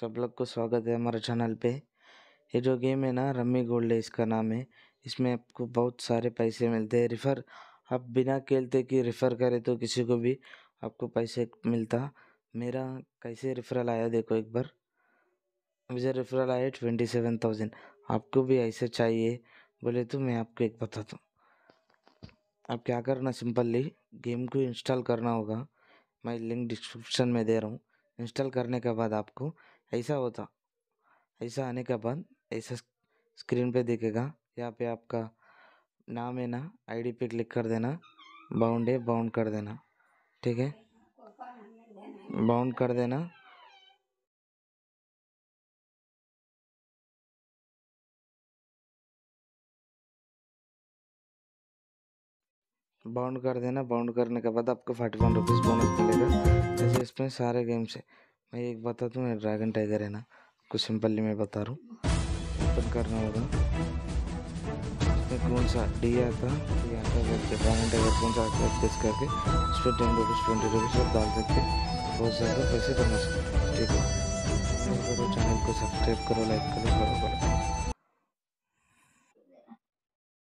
सब लोग को स्वागत है हमारे चैनल पे। ये जो गेम है ना रम्मी गोल्ड है, इसका नाम है। इसमें आपको बहुत सारे पैसे मिलते हैं। रिफ़र आप बिना खेलते कि रिफ़र करें तो किसी को भी आपको पैसे मिलता। मेरा कैसे रेफरल आया देखो एक बार। मुझे रेफरल आया ट्वेंटी सेवन थाउज़ेंड आपको भी ऐसे चाहिए। बोले तो मैं आपको एक बताता हूँ। आप क्या करना सिंपली गेम को इंस्टॉल करना होगा। मैं लिंक डिस्क्रिप्शन में दे रहा हूँ। इंस्टॉल करने के बाद आपको ऐसा होता। ऐसा आने के बाद, ऐसा स्क्रीन पे दिखेगा। यहाँ पे आपका नाम है ना आईडी पे क्लिक कर देना। बाउंड है, बाउंड कर देना। ठीक है? बाउंड कर देना। बाउंड कर देना। बाउंड करने के बाद आपको फोर्टी वन रुपीज़ बोनस मिलेगा। जैसे इसमें सारे गेम्स है। मैं एक बता दूँ ड्रैगन टाइगर है ना, कुछ सिंपली मैं बता रहा हूँ। ओपन करना होगा। इसमें कौन सा डी आता डी आता करके ड्रैगन टाइगर कौन सा आता प्रेस करके उस पर टेन रुपीज़ ट्वेंटी रुपीज़ सब डाल सकते बहुत ज़्यादा पैसे कमा सकते ठीक है। चैनल को सब्सक्राइब करो लाइक करो फॉलो करो।